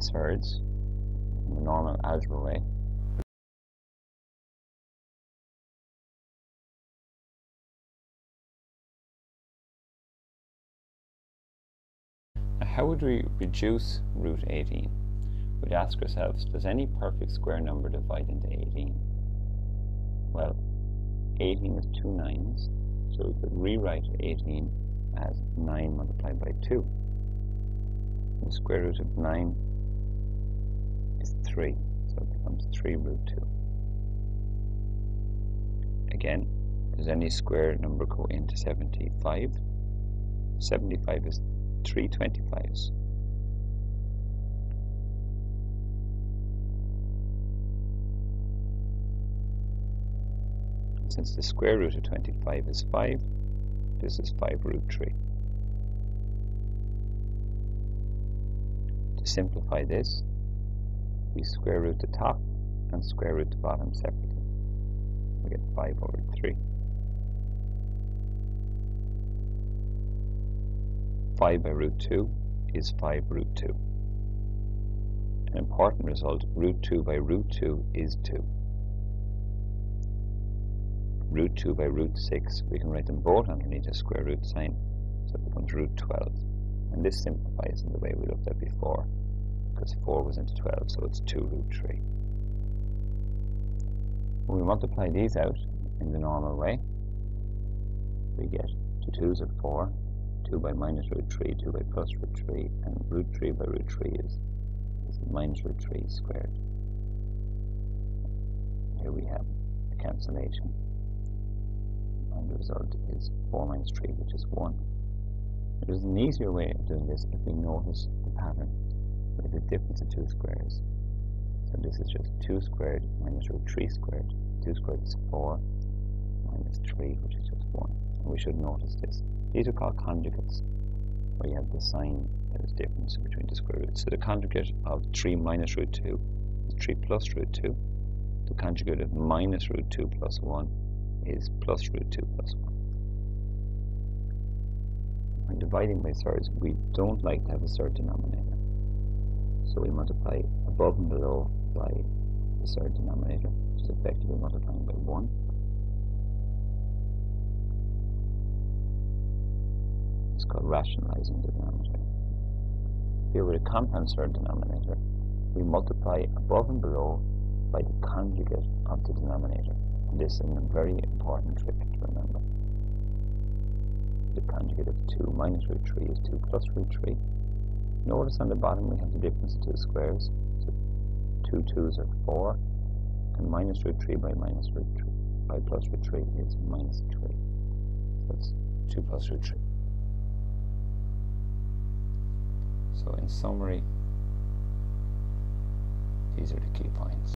surds in the normal algebra way. Now how would we reduce root 18? We'd ask ourselves, does any perfect square number divide into 18? Well, 18 is two nines, so we could rewrite 18 as 9 multiplied by 2. The square root of 9 is 3, so it becomes 3 root 2. Again, does any square number go into 75? 75 is 3 25s. Since the square root of 25 is 5, this is 5 root 3. Simplify this, we square root the top and square root the bottom separately. We get 5 over 3. 5 by root 2 is 5 root 2. An important result, root 2 by root 2 is 2 root 2 by root 6, we can write them both underneath a square root sign, so it becomes root 12. And this simplifies in the way we looked at before, because 4 was into 12, so it's 2 root 3. When we multiply these out in the normal way, we get 2 2s are 4, 2 by minus root 3, 2 by plus root 3, and root 3 by root 3 is, is minus root 3 squared. Here we have a cancellation and the result is 4 minus 3 which is 1. There's an easier way of doing this if we notice the pattern with the difference of two squares. So this is just 2 squared minus root 3 squared. 2 squared is 4 minus 3 which is just 1. And we should notice this. These are called conjugates where you have the sign that is different between the square roots. So the conjugate of 3 minus root 2 is 3 plus root 2. The conjugate of minus root 2 plus 1 is plus root 2 plus 1. When dividing by surds, we don't like to have a surd denominator. So we multiply above and below by the surd denominator, which is effectively multiplying by 1. It's called rationalizing the denominator. Here with a compound surd denominator, we multiply above and below by the conjugate of the denominator. This is a very important trick to remember. Conjugate of 2 minus root 3 is 2 plus root 3. Notice on the bottom we have the difference of two squares. So 2 2's are 4, and minus root 3 by minus root 3 by plus root 3 is minus 3. So it's 2 plus root 3. So in summary, these are the key points.